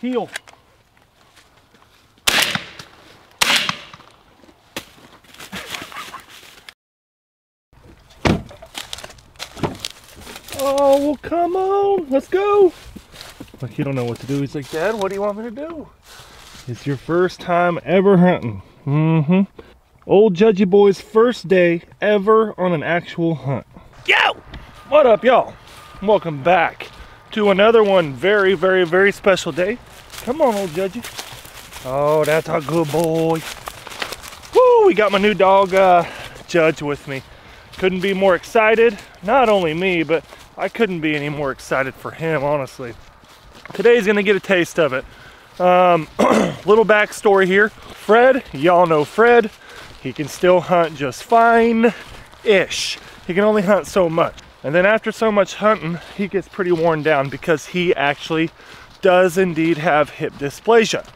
Heel. Oh, well, come on. Let's go. Like, he don't know what to do. He's like, Dad, what do you want me to do? It's your first time ever hunting. Mm-hmm. Old Judgy Boy's first day ever on an actual hunt. Yo! What up, y'all? Welcome back to another one. Very, very, very special day. Come on, old Judgy. Oh, that's a good boy. Woo, we got my new dog, uh, Judge, with me. Couldn't be more excited. Not only me, but I couldn't be any more excited for him, honestly. Today's gonna get a taste of it. Um, little backstory here. Fred, y'all know Fred. He can still hunt just fine-ish. He can only hunt so much. And then after so much hunting, he gets pretty worn down because he actually does indeed have hip dysplasia.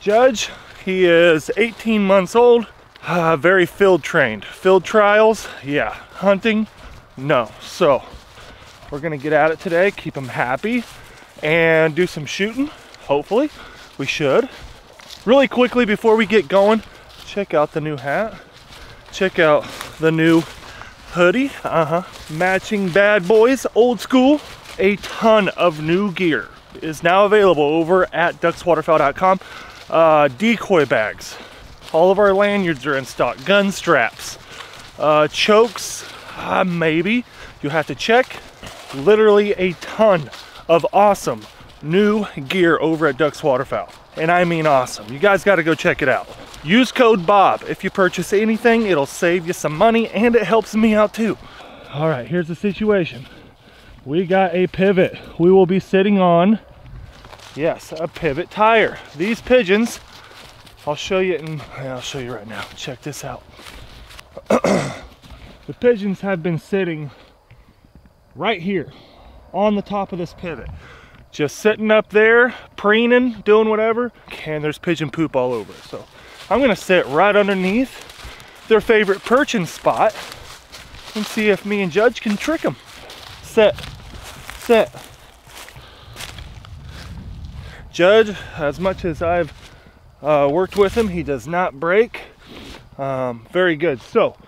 Judge, he is 18 months old, uh, very field trained. Field trials, yeah. Hunting, no. So we're gonna get at it today, keep him happy, and do some shooting, hopefully. We should. Really quickly before we get going, check out the new hat. Check out the new hoodie. Uh-huh. Matching bad boys, old school. A ton of new gear is now available over at duxwaterfowl.com. Uh, decoy bags. All of our lanyards are in stock. Gun straps. Uh, chokes, uh, maybe. you'll have to check. Literally a ton of awesome new gear over at Dux Waterfowl. And I mean awesome. You guys got to go check it out. Use code BOB. If you purchase anything, it'll save you some money and it helps me out too. All right, here's the situation. We got a pivot. We will be sitting on, yes, a pivot tire. These pigeons, I'll show you and I'll show you right now. Check this out. the pigeons have been sitting right here on the top of this pivot just sitting up there, preening, doing whatever, and there's pigeon poop all over. So I'm gonna sit right underneath their favorite perching spot and see if me and Judge can trick them. Sit, sit. Judge, as much as I've uh, worked with him, he does not break. Um, very good. So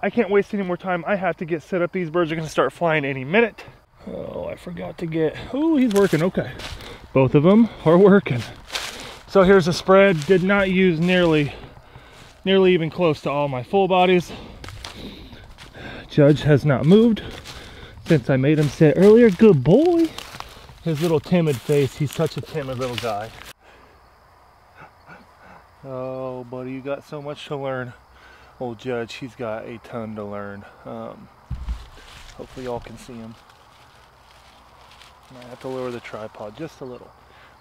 I can't waste any more time. I have to get set up. These birds are gonna start flying any minute. Oh, I forgot to get, oh, he's working, okay. Both of them are working. So here's a spread, did not use nearly, nearly even close to all my full bodies. Judge has not moved since I made him sit earlier. Good boy. His little timid face, he's such a timid little guy. Oh, buddy, you got so much to learn. Old Judge, he's got a ton to learn. Um, hopefully y'all can see him. I have to lower the tripod just a little.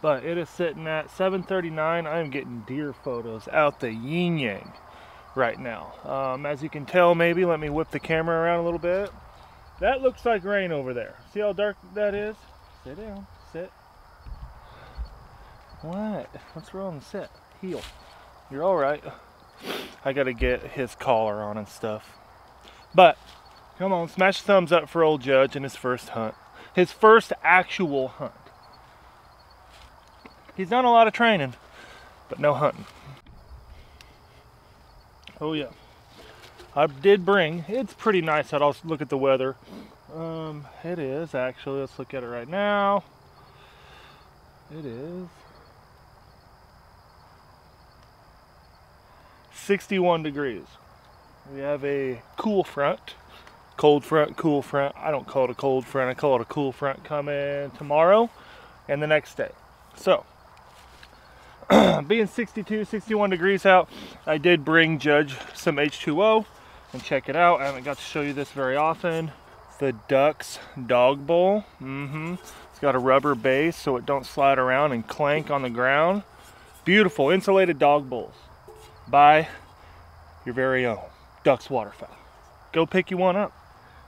But it is sitting at 739. I'm getting deer photos out the yin yang right now. Um, as you can tell, maybe, let me whip the camera around a little bit. That looks like rain over there. See how dark that is? Sit down, sit. What? What's wrong? Sit, heel. You're all right. I gotta get his collar on and stuff. But, come on, smash thumbs up for old Judge and his first hunt his first actual hunt. He's done a lot of training, but no hunting. Oh yeah. I did bring, it's pretty nice out. I'll look at the weather. Um, it is actually, let's look at it right now. It is 61 degrees. We have a cool front cold front, cool front. I don't call it a cold front, I call it a cool front coming tomorrow and the next day. So, being 62, 61 degrees out, I did bring Judge some H2O and check it out. I haven't got to show you this very often. The Dux Dog Bowl. Mm-hmm. It's got a rubber base so it don't slide around and clank on the ground. Beautiful insulated dog bowls by your very own Dux Waterfowl. Go pick you one up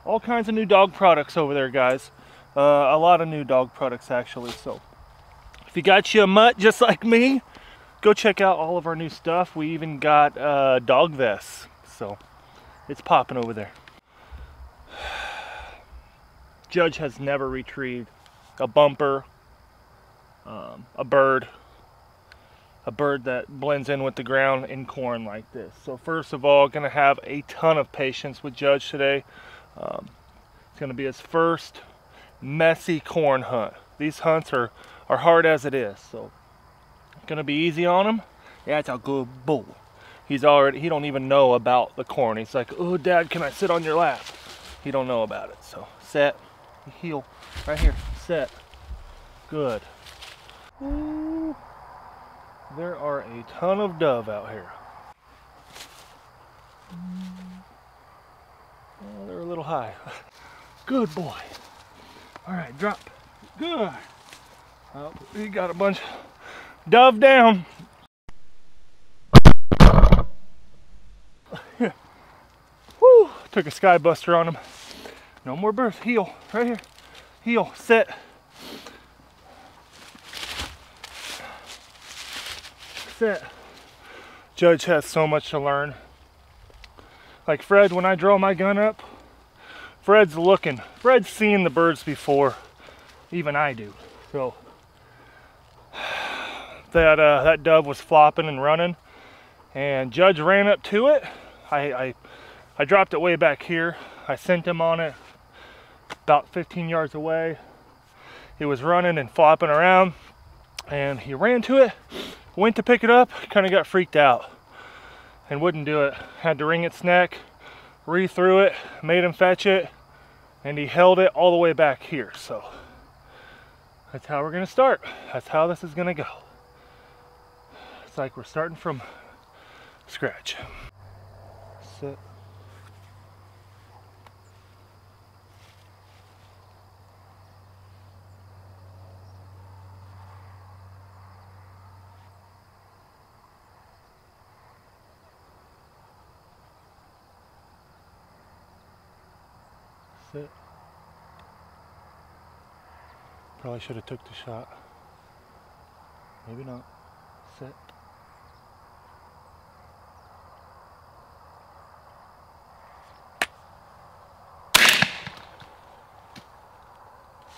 all kinds of new dog products over there, guys. Uh, a lot of new dog products, actually. So if you got you a mutt just like me, go check out all of our new stuff. We even got uh, dog vests. So it's popping over there. Judge has never retrieved a bumper, um, a bird, a bird that blends in with the ground in corn like this. So first of all, gonna have a ton of patience with Judge today. Um, it's gonna be his first messy corn hunt. These hunts are, are hard as it is, so gonna be easy on him. That's a good bull. He's already, he don't even know about the corn. He's like, oh dad, can I sit on your lap? He don't know about it, so set, heel, right here, set, good. Ooh. There are a ton of dove out here. Oh, they're a little high. Good boy. All right, drop. Good. Oh, he got a bunch. Dove down. Took a sky buster on him. No more birth. Heel. Right here. Heel. Set. Set. Judge has so much to learn. Like Fred, when I draw my gun up, Fred's looking. Fred's seen the birds before even I do. So that uh, that dove was flopping and running, and Judge ran up to it. I, I I dropped it way back here. I sent him on it about 15 yards away. He was running and flopping around, and he ran to it. Went to pick it up, kind of got freaked out, and wouldn't do it. Had to wring its neck, re-threw it, made him fetch it, and he held it all the way back here. So that's how we're gonna start. That's how this is gonna go. It's like we're starting from scratch. Sit. Probably should have took the shot. Maybe not. Sit.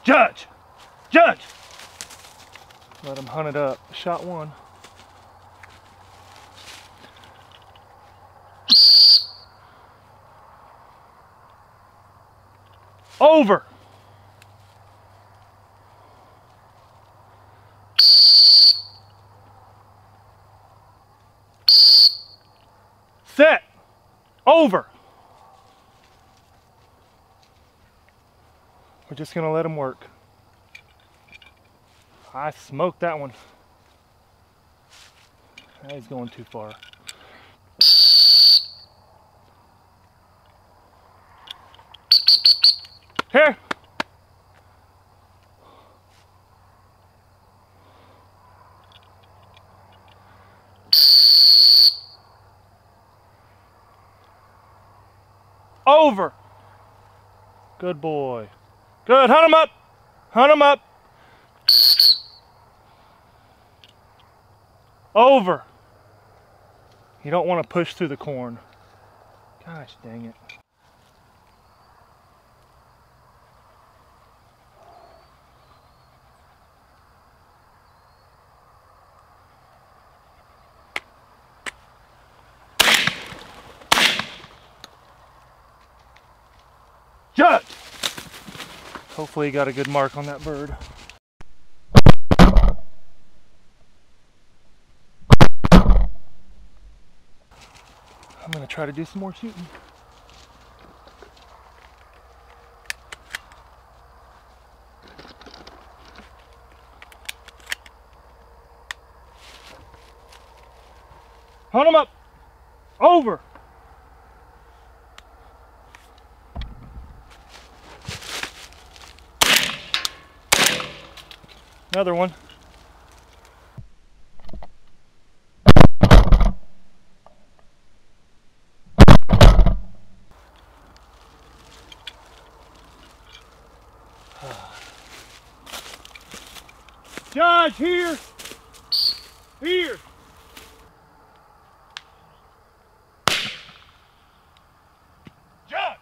Judge! Judge! Let him hunt it up. Shot one. Over! Set! Over! We're just gonna let him work. I smoked that one. He's going too far. Here. Over. Good boy. Good. Hunt him up. Hunt him up. Over. You don't want to push through the corn. Gosh dang it. Judge! Hopefully he got a good mark on that bird. I'm gonna try to do some more shooting. Hunt him up! Over! Another one. Judge, here! Here! Judge!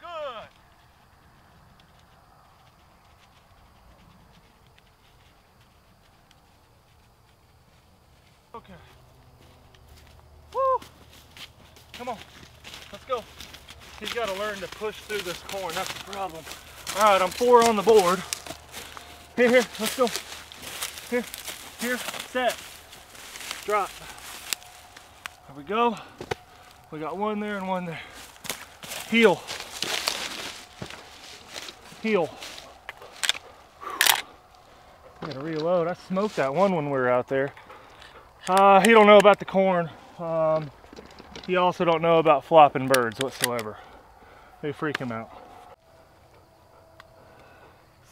Good. Okay. Woo! Come on. Let's go. To push through this corn. That's the problem. All right, I'm four on the board. Here, here, let's go. Here, here, set. Drop. There we go. We got one there and one there. Heel. Heel. I Gotta reload. I smoked that one when we were out there. Uh, he don't know about the corn. Um, he also don't know about flopping birds whatsoever. They freak him out.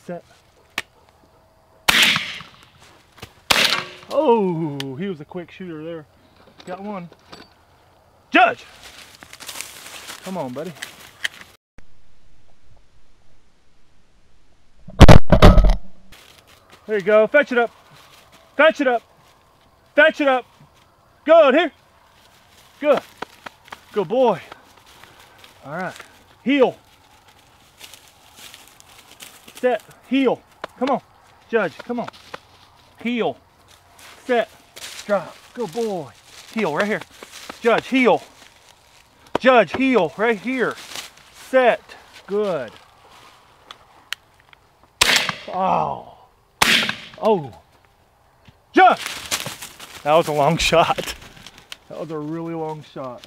Set. Oh, he was a quick shooter there. Got one. Judge! Come on, buddy. There you go. Fetch it up. Fetch it up. Fetch it up. Good. Here. Good. Good boy. All right. Heel. Set. Heel. Come on. Judge. Come on. Heel. Set. Drop. Good boy. Heel right here. Judge. Heel. Judge. Heel right here. Set. Good. Oh. Oh. Judge. That was a long shot. That was a really long shot.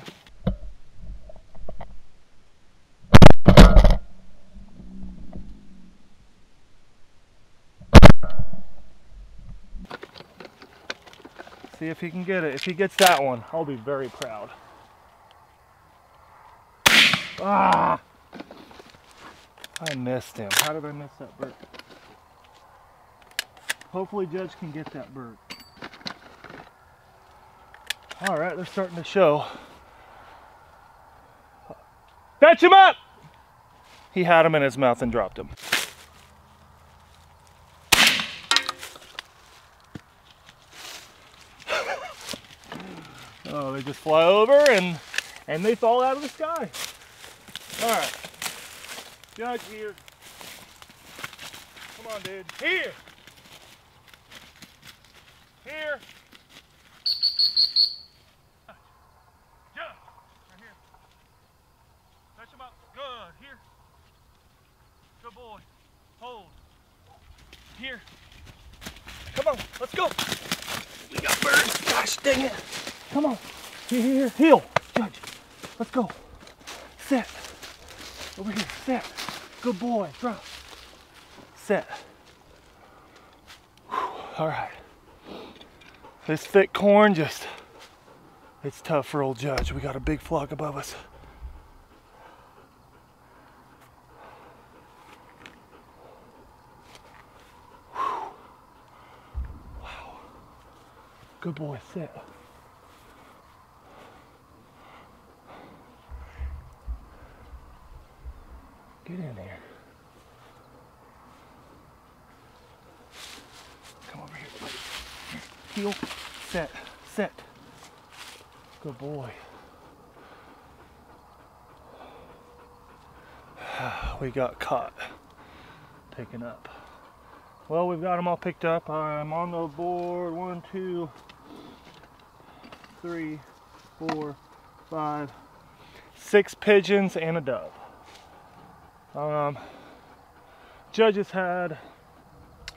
See if he can get it. If he gets that one, I'll be very proud. Ah! I missed him. How did I miss that bird? Hopefully Judge can get that bird. All right, they're starting to show. Fetch him up! He had him in his mouth and dropped him. They just fly over and and they fall out of the sky. All right, Judge here. Come on, dude. Here. Here. Judge, right here. Touch up. Good. Here. Good boy. Hold. Here. Come on. Let's go. We got birds. Gosh dang it. Come on. Here, here, here. Heel. Judge. Let's go. Set. Over here. Set. Good boy. Drop. Set. Whew. All right. This thick corn just, it's tough for old Judge. We got a big flock above us. Wow. Good boy, sit. Get in here. Come over here. Heel, set, set. Good boy. We got caught. Taken up. Well, we've got them all picked up. I'm on the board. One, two, three, four, five, six pigeons and a dove. Um, judges had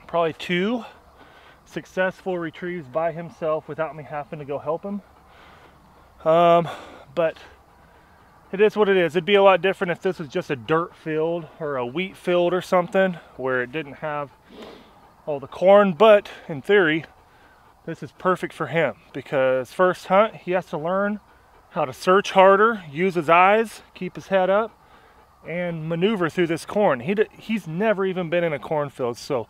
probably two successful retrieves by himself without me having to go help him. Um, but it is what it is. It'd be a lot different if this was just a dirt field or a wheat field or something where it didn't have all the corn. But in theory, this is perfect for him because first hunt, he has to learn how to search harder, use his eyes, keep his head up, and maneuver through this corn. He he's never even been in a cornfield, so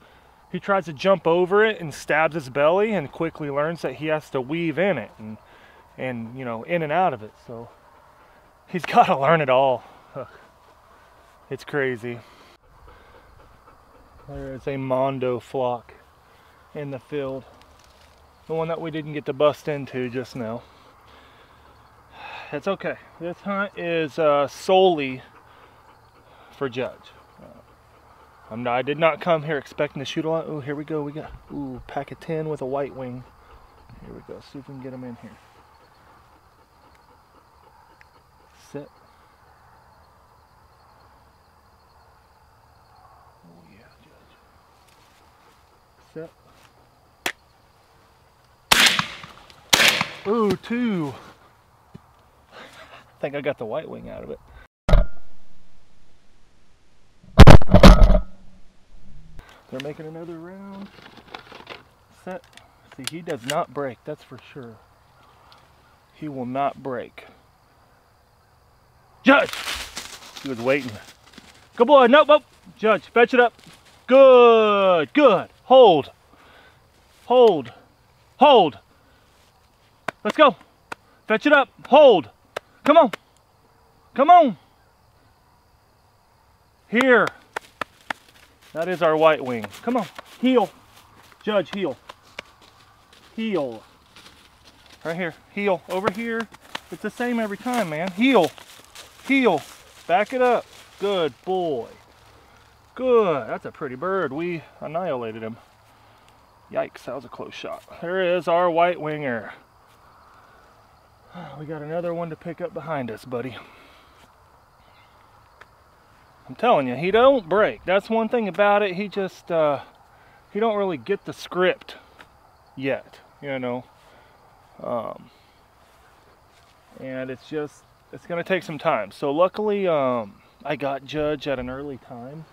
he tries to jump over it and stabs his belly and quickly learns that he has to weave in it and and you know in and out of it. So he's got to learn it all. It's crazy. There is a Mondo flock in the field. The one that we didn't get to bust into just now. It's okay. This hunt is uh, solely for Judge. Uh, I'm not, I did not come here expecting to shoot a lot. Oh, here we go. We got ooh pack of 10 with a white wing. Here we go. See if we can get them in here. Sit. Oh yeah, Judge. Sit. Ooh, two. I think I got the white wing out of it. They're making another round. Set. See, he does not break, that's for sure. He will not break. Judge! He was waiting. Good boy. Nope, nope. Judge, fetch it up. Good, good. Hold. Hold. Hold. Let's go. Fetch it up. Hold. Come on. Come on. Here. That is our white wing. Come on. Heel. Judge, heel. Heel. Right here. Heel. Over here. It's the same every time, man. Heel. Heel. Back it up. Good boy. Good. That's a pretty bird. We annihilated him. Yikes, that was a close shot. There is our white winger. We got another one to pick up behind us, buddy. I'm telling you, he don't break. That's one thing about it. He just, uh, he don't really get the script yet, you know. Um, and it's just, it's going to take some time. So luckily, um, I got Judge at an early time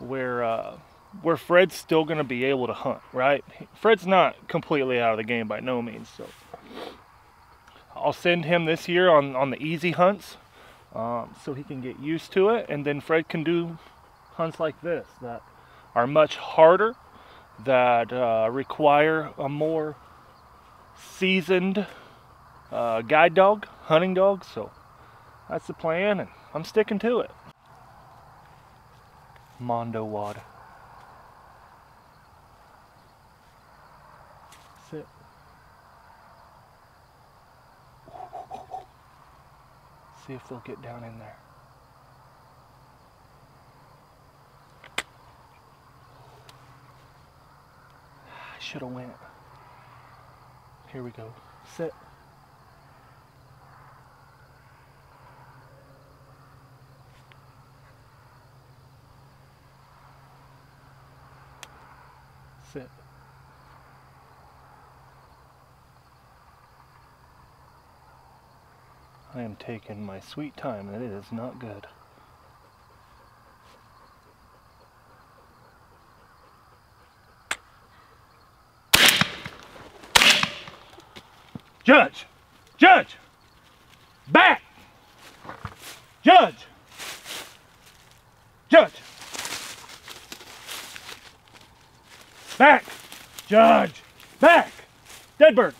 where, uh, where Fred's still going to be able to hunt, right? Fred's not completely out of the game by no means, so I'll send him this year on, on the easy hunts um, so he can get used to it. And then Fred can do hunts like this that are much harder, that uh, require a more seasoned uh, guide dog, hunting dog. So that's the plan, and I'm sticking to it. Mondo Wad. Sit. See if they'll get down in there. I should have went. Here we go. Sit. Sit. I am taking my sweet time and it is not good. Judge! Judge! Back! Judge! Judge! Back! Judge! Back! Dead bird!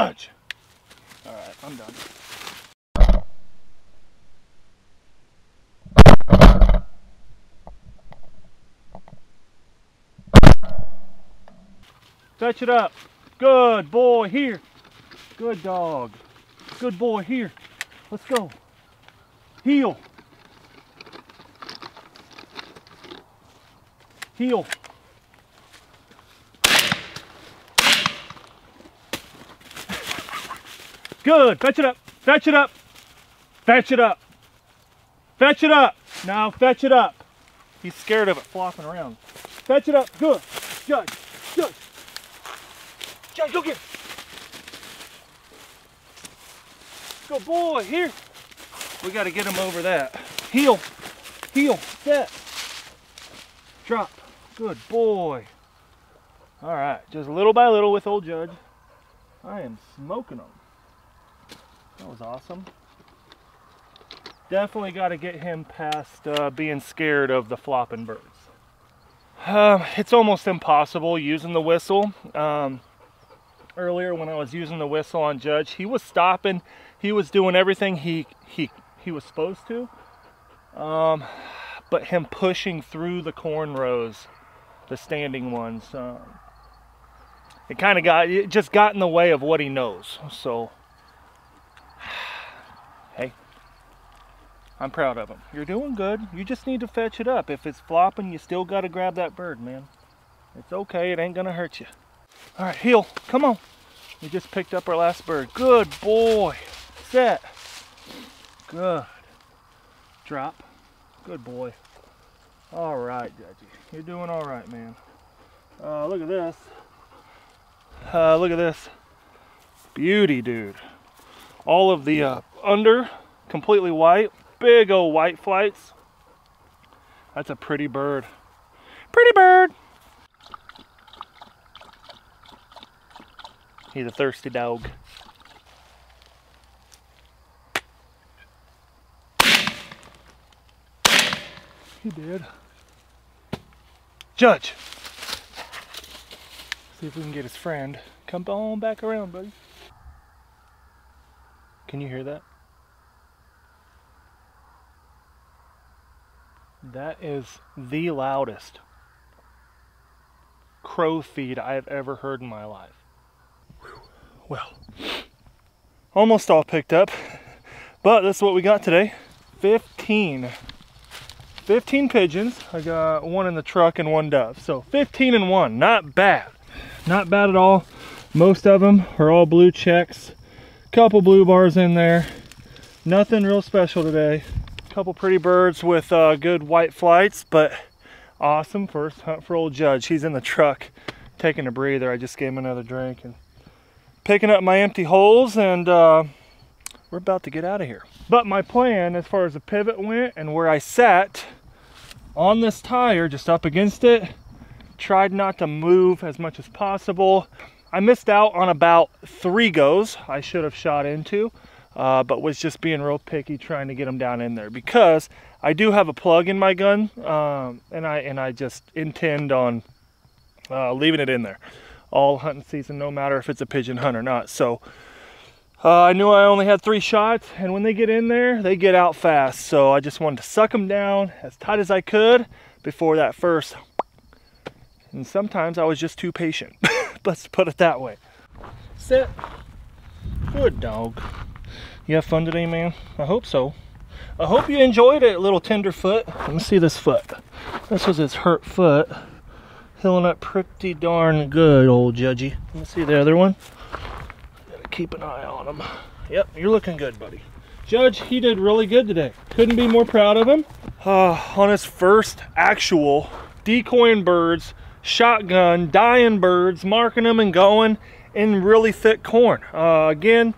Judge! Alright, I'm done. Touch it up. Good boy, here. Good dog. Good boy, here. Let's go. Heel. Heel. Good. Fetch it up. Fetch it up. Fetch it up. Fetch it up. Now fetch it up. He's scared of it flopping around. Fetch it up. Good. Judge. Judge. Judge, go get it. Good boy. Here. We got to get him over that. Heel. Heel. Set. Drop. Good boy. All right. Just little by little with old Judge. I am smoking them. That was awesome. Definitely got to get him past uh, being scared of the flopping birds. Uh, it's almost impossible using the whistle. Um, earlier when I was using the whistle on Judge, he was stopping. He was doing everything he, he, he was supposed to. Um, but him pushing through the corn rows, the standing ones, um, it kind of got, it just got in the way of what he knows. So I'm proud of him. You're doing good. You just need to fetch it up. If it's flopping, you still got to grab that bird, man. It's okay, it ain't gonna hurt you. All right, heel, come on. We just picked up our last bird. Good boy. Set. Good. Drop. Good boy. All right, Judgy. You're doing all right, man. Uh, look at this. Uh, look at this. Beauty, dude. All of the uh, under, completely white. Big old white flights. That's a pretty bird. Pretty bird. He's a thirsty dog. He did. Judge. See if we can get his friend. Come on back around, buddy. Can you hear that? That is the loudest crow feed I have ever heard in my life. Well, almost all picked up, but this is what we got today. 15. 15 pigeons. I got one in the truck and one dove. So 15 and one, not bad. Not bad at all. Most of them are all blue checks. Couple blue bars in there. Nothing real special today. Couple pretty birds with uh, good white flights, but awesome first hunt for old Judge. He's in the truck taking a breather. I just gave him another drink and picking up my empty holes and uh, we're about to get out of here. But my plan as far as the pivot went and where I sat on this tire, just up against it, tried not to move as much as possible. I missed out on about three goes I should have shot into, uh, but was just being real picky trying to get them down in there because I do have a plug in my gun um, and I and I just intend on uh, leaving it in there all hunting season, no matter if it's a pigeon hunt or not. So uh, I knew I only had three shots, and when they get in there, they get out fast. So I just wanted to suck them down as tight as I could before that first. And sometimes I was just too patient. Let's put it that way. Sit. Good dog. You have fun today, man? I hope so. I hope you enjoyed it, little tenderfoot. Let me see this foot. This was his hurt foot healing up pretty darn good, old Judgy. Let me see the other one. Gotta keep an eye on him. Yep, you're looking good, buddy. Judge, he did really good today. Couldn't be more proud of him. Uh, on his first actual decoying birds, shotgun, dying birds, marking them and going in really thick corn. Uh, again,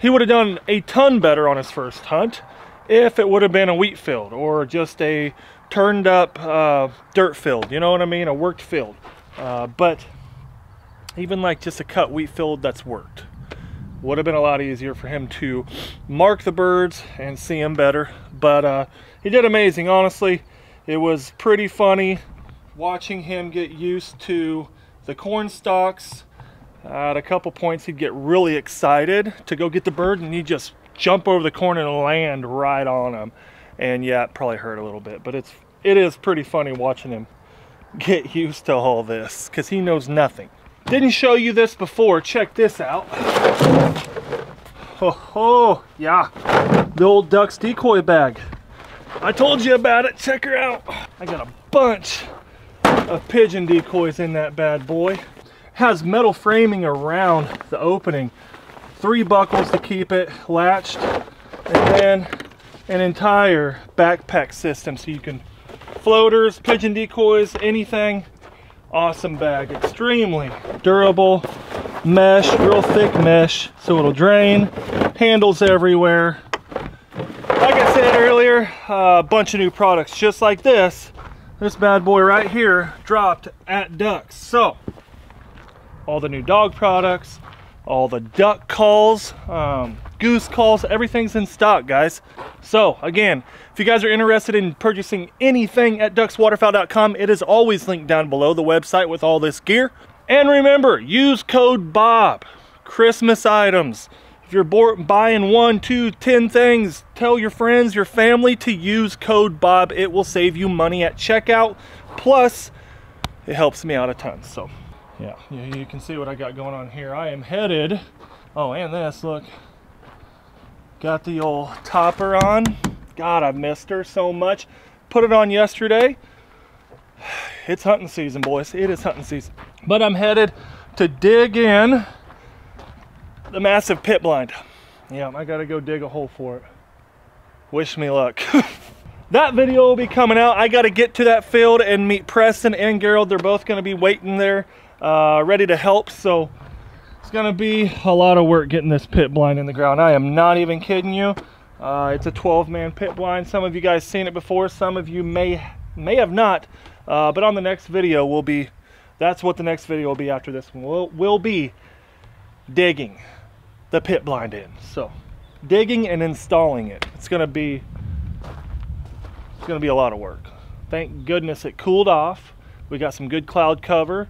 he would have done a ton better on his first hunt if it would have been a wheat field or just a turned up uh, dirt field, you know what I mean? A worked field. Uh, but even like just a cut wheat field that's worked would have been a lot easier for him to mark the birds and see them better. But uh, he did amazing, honestly. It was pretty funny watching him get used to the corn stalks. At a couple points, he'd get really excited to go get the bird and he'd just jump over the corn and land right on him. And yeah it probably hurt a little bit but it's it is pretty funny watching him get used to all this because he knows nothing. Didn't show you this before. Check this out. Oh, oh yeah. The old Dux decoy bag. I told you about it. Check her out. I got a bunch of pigeon decoys in that bad boy has metal framing around the opening. Three buckles to keep it latched and then an entire backpack system so you can floaters pigeon decoys anything. Awesome bag extremely durable mesh real thick mesh so it'll drain handles everywhere. Like i said earlier a bunch of new products just like this. This bad boy right here dropped at Dux. So all the new dog products all the duck calls um, goose calls everything's in stock guys so again, if you guys are interested in purchasing anything at duxwaterfowl.com, it is always linked down below the website with all this gear. And remember, use code BOB, Christmas items. If you're buying one, two, ten things, tell your friends, your family to use code BOB. It will save you money at checkout. Plus, it helps me out a ton. So, yeah, you can see what I got going on here. I am headed, oh, and this, look, Got the old topper on. God, I missed her so much. Put it on yesterday. It's hunting season, boys. It is hunting season. But I'm headed to dig in the massive pit blind. Yeah, I gotta go dig a hole for it. Wish me luck. that video will be coming out. I gotta get to that field and meet Preston and Gerald. They're both gonna be waiting there, uh, ready to help. So it's gonna be a lot of work getting this pit blind in the ground. I am not even kidding you. Uh, it's a 12 man pit blind. Some of you guys seen it before. Some of you may, may have not. Uh, but on the next video, we'll be, that's what the next video will be after this one. We'll, we'll be digging the pit blind in. So digging and installing it. It's gonna be it's gonna be a lot of work. Thank goodness it cooled off. We got some good cloud cover,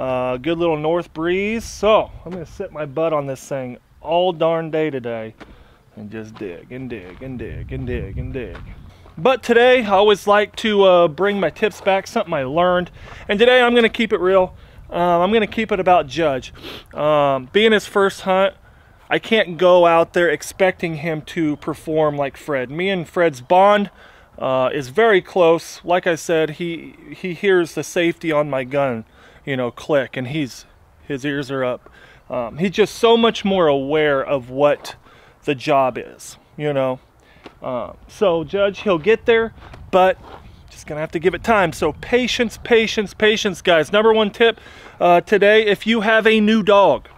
uh, good little north breeze. So I'm gonna sit my butt on this thing all darn day today and just dig and dig and dig and dig and dig. But today I always like to uh, bring my tips back, something I learned. And today I'm gonna keep it real. Um, I'm gonna keep it about Judge. Um, being his first hunt, I can't go out there expecting him to perform like Fred. Me and Fred's bond uh, is very close. Like I said, he he hears the safety on my gun, you know, click, and he's his ears are up. Um, he's just so much more aware of what the job is, you know. Uh, so Judge, he'll get there, but just gonna have to give it time. So patience, patience, patience, guys. Number one tip uh, today: if you have a new dog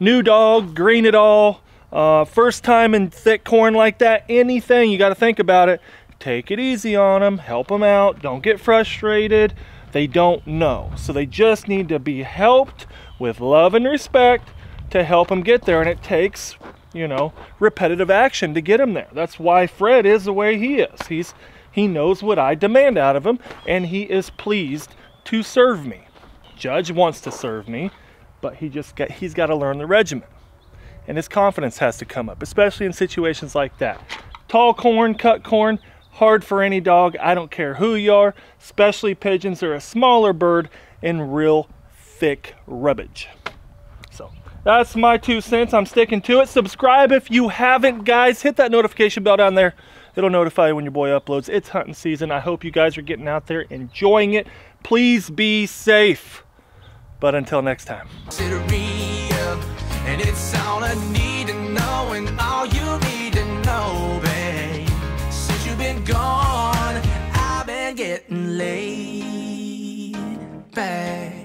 new dog, green at all, uh, first time in thick corn like that, anything, you got to think about it. Take it easy on them, help them out, don't get frustrated. They don't know. So they just need to be helped with love and respect to help them get there. And it takes, you know, repetitive action to get them there. That's why Fred is the way he is. He's he knows what I demand out of him and he is pleased to serve me. Judge wants to serve me but he just got, he's got to learn the regimen. And his confidence has to come up, especially in situations like that. Tall corn, cut corn, hard for any dog. I don't care who you are, especially pigeons are a smaller bird in real thick rubbish. So that's my two cents. I'm sticking to it. Subscribe if you haven't, guys. Hit that notification bell down there. It'll notify you when your boy uploads. It's hunting season. I hope you guys are getting out there enjoying it. Please be safe. But until next time. And it's all I need to know and all you need to know, babe. Been gone, I've been getting laid back.